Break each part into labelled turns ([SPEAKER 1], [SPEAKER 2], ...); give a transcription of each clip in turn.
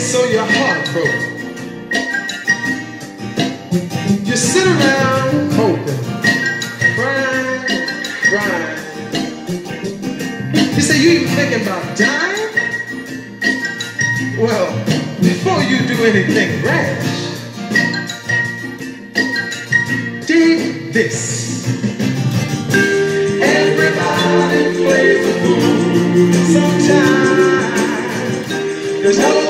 [SPEAKER 1] so you're heartbroken. You sit around hoping, crying, crying. You say you even thinking about dying? Well, before you do anything rash, dig this. Everybody plays a fool sometimes. There's no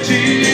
[SPEAKER 1] te